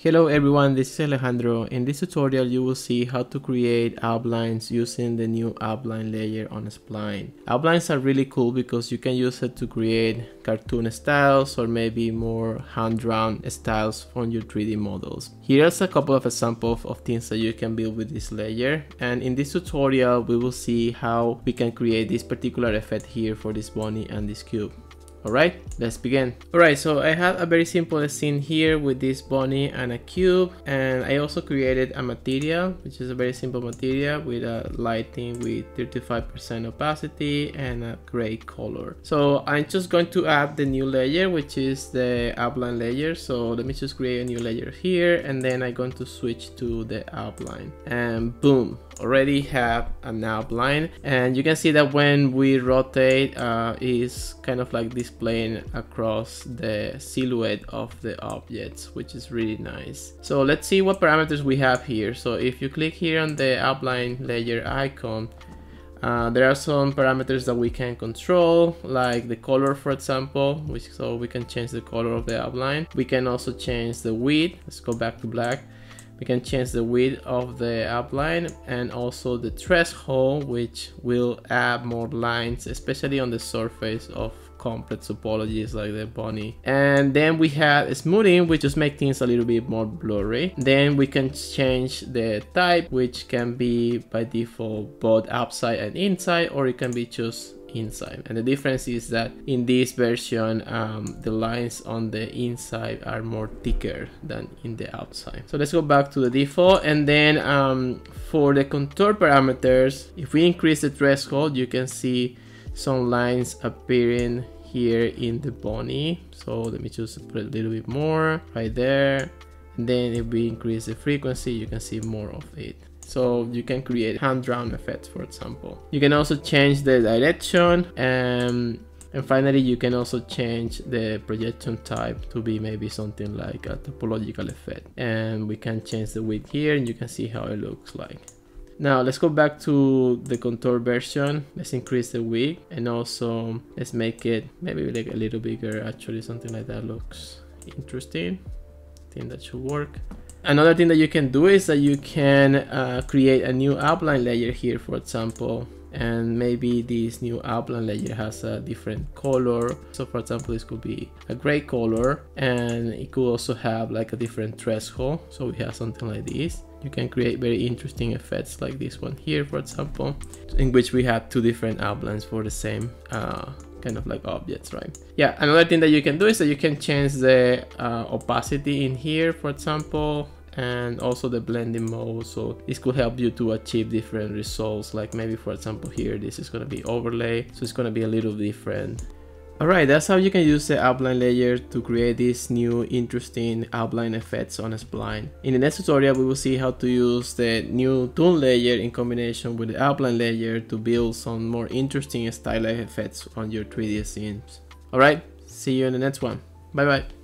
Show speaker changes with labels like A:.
A: Hello everyone, this is Alejandro. In this tutorial you will see how to create outlines using the new outline layer on Spline. Outlines are really cool because you can use it to create cartoon styles or maybe more hand-drawn styles on your 3D models. Here's a couple of examples of things that you can build with this layer and in this tutorial we will see how we can create this particular effect here for this bunny and this cube. Alright, let's begin. Alright, so I have a very simple scene here with this bunny and a cube and I also created a material which is a very simple material with a lighting with 35% opacity and a gray color. So I'm just going to add the new layer which is the outline layer. So let me just create a new layer here and then I'm going to switch to the outline and boom, already have an outline and you can see that when we rotate uh, is kind of like displaying across the silhouette of the objects which is really nice. So let's see what parameters we have here. So if you click here on the outline layer icon uh, there are some parameters that we can control like the color for example which so we can change the color of the outline. We can also change the width. Let's go back to black. We can change the width of the outline and also the threshold which will add more lines especially on the surface of complex topologies like the bunny. And then we have smoothing which just make things a little bit more blurry. Then we can change the type which can be by default both outside and inside or it can be just inside. And the difference is that in this version um, the lines on the inside are more thicker than in the outside. So let's go back to the default and then um, for the contour parameters if we increase the threshold you can see some lines appearing here in the bunny. So let me just put a little bit more right there. And then if we increase the frequency you can see more of it. So you can create hand-drawn effects for example. You can also change the direction and and finally you can also change the projection type to be maybe something like a topological effect. And we can change the width here and you can see how it looks like now let's go back to the contour version let's increase the width and also let's make it maybe like a little bigger actually something like that looks interesting I think that should work Another thing that you can do is that you can uh, create a new outline layer here, for example, and maybe this new outline layer has a different color. So for example, this could be a gray color and it could also have like a different threshold. So we have something like this. You can create very interesting effects like this one here, for example, in which we have two different outlines for the same uh, kind of like objects, right? Yeah, another thing that you can do is that you can change the uh, opacity in here, for example, and also the blending mode. So this could help you to achieve different results. Like maybe for example here, this is gonna be overlay. So it's gonna be a little different. Alright, that's how you can use the outline layer to create these new interesting outline effects on a Spline. In the next tutorial, we will see how to use the new toon layer in combination with the outline layer to build some more interesting stylized effects on your 3D scenes. Alright, see you in the next one. Bye bye.